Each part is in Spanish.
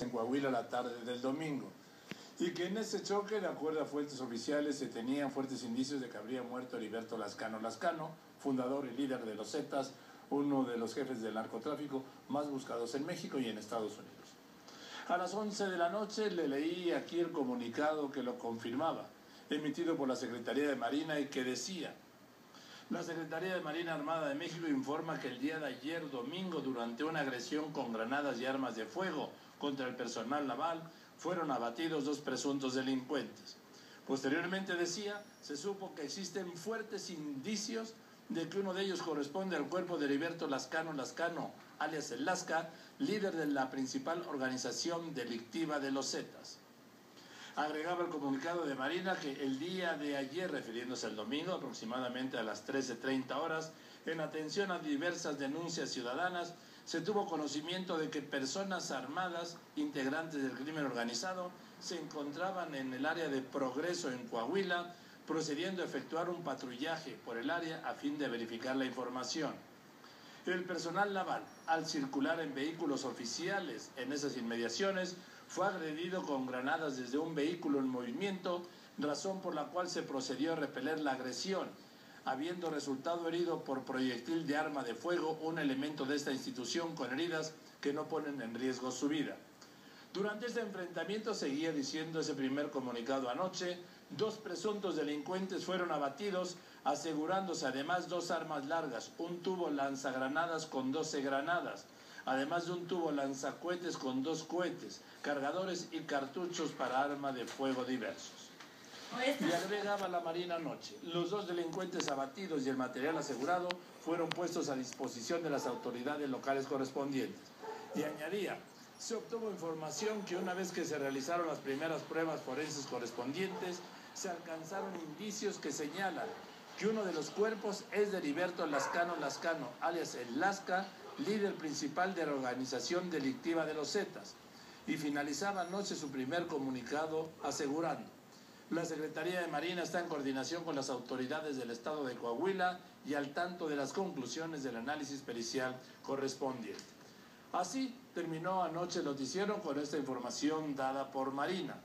en Coahuila la tarde del domingo. Y que en ese choque, de acuerdo a fuentes oficiales, se tenían fuertes indicios de que habría muerto Heriberto Lascano Lascano, fundador y líder de los Zetas, uno de los jefes del narcotráfico más buscados en México y en Estados Unidos. A las 11 de la noche le leí aquí el comunicado que lo confirmaba, emitido por la Secretaría de Marina y que decía, la Secretaría de Marina Armada de México informa que el día de ayer domingo, durante una agresión con granadas y armas de fuego contra el personal naval, fueron abatidos dos presuntos delincuentes. Posteriormente decía, se supo que existen fuertes indicios de que uno de ellos corresponde al cuerpo de Heriberto Lascano Lascano, alias El Lasca, líder de la principal organización delictiva de los Zetas. Agregaba el comunicado de Marina que el día de ayer, refiriéndose al domingo, aproximadamente a las 13.30 horas, en atención a diversas denuncias ciudadanas, se tuvo conocimiento de que personas armadas, integrantes del crimen organizado, se encontraban en el área de Progreso en Coahuila, procediendo a efectuar un patrullaje por el área a fin de verificar la información. El personal naval, al circular en vehículos oficiales en esas inmediaciones, fue agredido con granadas desde un vehículo en movimiento, razón por la cual se procedió a repeler la agresión habiendo resultado herido por proyectil de arma de fuego un elemento de esta institución con heridas que no ponen en riesgo su vida. Durante este enfrentamiento, seguía diciendo ese primer comunicado anoche, dos presuntos delincuentes fueron abatidos, asegurándose además dos armas largas, un tubo lanzagranadas con 12 granadas, además de un tubo lanzacohetes con dos cohetes, cargadores y cartuchos para arma de fuego diversos. Y agregaba la Marina anoche. Los dos delincuentes abatidos y el material asegurado fueron puestos a disposición de las autoridades locales correspondientes. Y añadía, se obtuvo información que una vez que se realizaron las primeras pruebas forenses correspondientes, se alcanzaron indicios que señalan que uno de los cuerpos es de Heriberto Lascano Lascano, alias el Lasca, líder principal de la organización delictiva de los Zetas. Y finalizaba anoche su primer comunicado asegurando la Secretaría de Marina está en coordinación con las autoridades del Estado de Coahuila y al tanto de las conclusiones del análisis pericial correspondiente. Así terminó anoche el noticiero con esta información dada por Marina.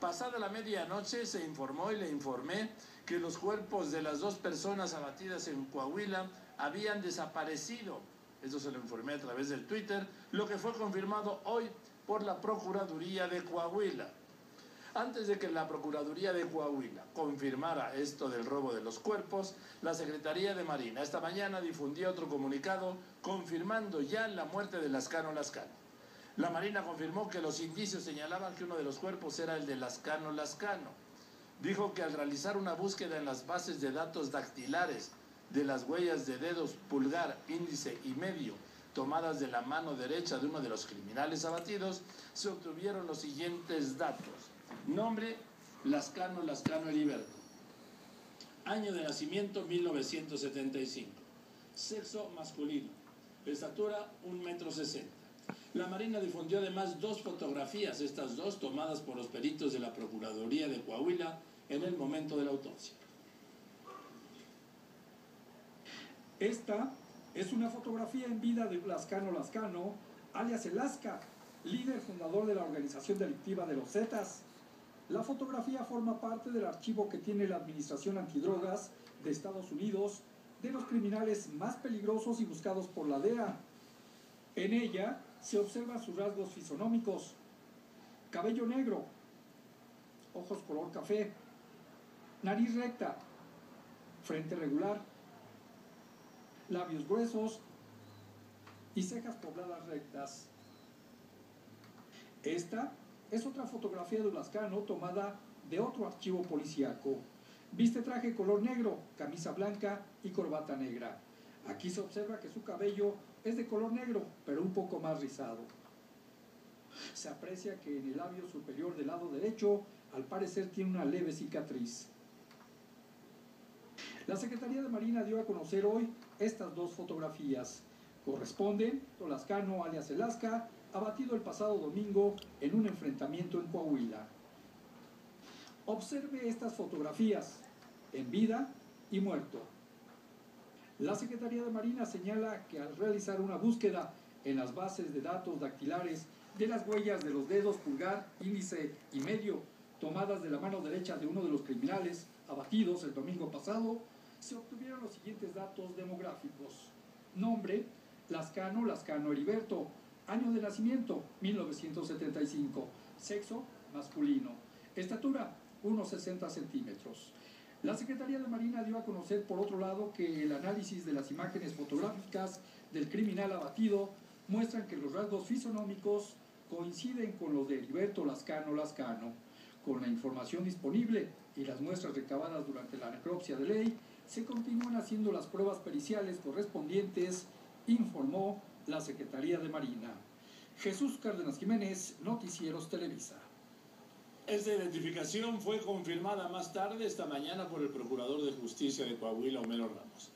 Pasada la medianoche se informó y le informé que los cuerpos de las dos personas abatidas en Coahuila habían desaparecido. Eso se lo informé a través del Twitter, lo que fue confirmado hoy por la Procuraduría de Coahuila. Antes de que la Procuraduría de Coahuila confirmara esto del robo de los cuerpos, la Secretaría de Marina esta mañana difundió otro comunicado confirmando ya la muerte de Lascano Lascano. La Marina confirmó que los indicios señalaban que uno de los cuerpos era el de Lascano Lascano. Dijo que al realizar una búsqueda en las bases de datos dactilares de las huellas de dedos pulgar, índice y medio tomadas de la mano derecha de uno de los criminales abatidos, se obtuvieron los siguientes datos. Nombre, Lascano Lascano Heriberto. Año de nacimiento, 1975. Sexo masculino. Estatura, 1,60 metro. La Marina difundió además dos fotografías, estas dos tomadas por los peritos de la Procuraduría de Coahuila en el momento de la autopsia. Esta es una fotografía en vida de Lascano Lascano, alias El Lasca, líder fundador de la organización delictiva de los Zetas. La fotografía forma parte del archivo que tiene la Administración Antidrogas de Estados Unidos de los criminales más peligrosos y buscados por la DEA. En ella se observan sus rasgos fisonómicos. Cabello negro, ojos color café, nariz recta, frente regular, labios gruesos y cejas pobladas rectas. Esta es otra fotografía de Lascano tomada de otro archivo policíaco. Viste traje color negro, camisa blanca y corbata negra. Aquí se observa que su cabello es de color negro, pero un poco más rizado. Se aprecia que en el labio superior del lado derecho, al parecer, tiene una leve cicatriz. La Secretaría de Marina dio a conocer hoy estas dos fotografías. Corresponden Tolascano alias Elasca abatido el pasado domingo en un enfrentamiento en Coahuila. Observe estas fotografías, en vida y muerto. La Secretaría de Marina señala que al realizar una búsqueda en las bases de datos dactilares de las huellas de los dedos pulgar, índice y medio tomadas de la mano derecha de uno de los criminales abatidos el domingo pasado, se obtuvieron los siguientes datos demográficos. Nombre, Lascano, Lascano Heriberto. Año de nacimiento, 1975. Sexo, masculino. Estatura, 1,60 centímetros. La Secretaría de Marina dio a conocer, por otro lado, que el análisis de las imágenes fotográficas del criminal abatido muestran que los rasgos fisonómicos coinciden con los de Heriberto Lascano Lascano. Con la información disponible y las muestras recabadas durante la necropsia de ley, se continúan haciendo las pruebas periciales correspondientes, informó la Secretaría de Marina. Jesús Cárdenas Jiménez, Noticieros Televisa. Esta identificación fue confirmada más tarde esta mañana por el Procurador de Justicia de Coahuila, Homero Ramos.